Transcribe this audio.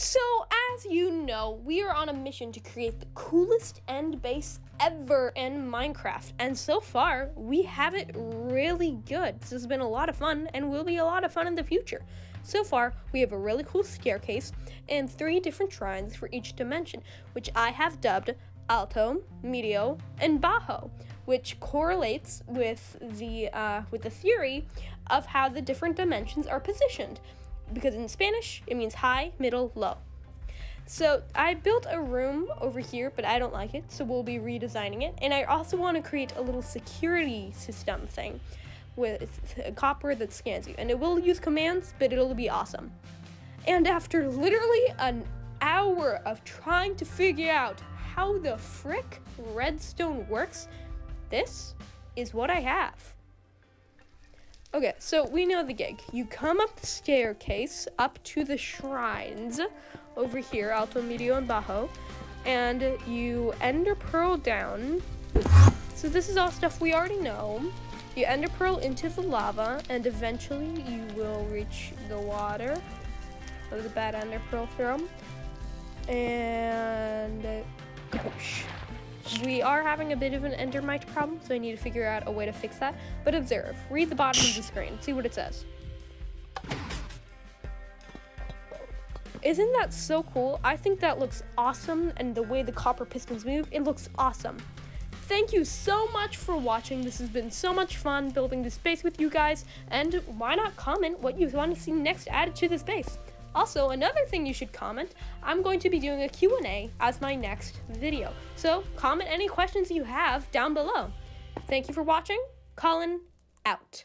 So, as you know, we are on a mission to create the coolest end base ever in Minecraft. And so far, we have it really good. This has been a lot of fun and will be a lot of fun in the future. So far, we have a really cool staircase and three different shrines for each dimension, which I have dubbed alto, medio, and bajo, which correlates with the uh, with the theory of how the different dimensions are positioned. Because in Spanish, it means high, middle, low. So I built a room over here, but I don't like it, so we'll be redesigning it. And I also want to create a little security system thing with a copper that scans you. And it will use commands, but it'll be awesome. And after literally an hour of trying to figure out how the frick redstone works, this is what I have. Okay, so we know the gig. You come up the staircase up to the shrines over here, Alto, Medio, and Bajo, and you ender pearl down. So this is all stuff we already know. You ender pearl into the lava, and eventually you will reach the water. That was a bad ender pearl throw. And uh, we are having a bit of an endermite problem, so I need to figure out a way to fix that. But observe, read the bottom of the screen, see what it says. Isn't that so cool? I think that looks awesome, and the way the copper pistons move, it looks awesome. Thank you so much for watching. This has been so much fun building this base with you guys, and why not comment what you want to see next added to this base? Also, another thing you should comment, I'm going to be doing a Q&A as my next video. So, comment any questions you have down below. Thank you for watching. Colin, out.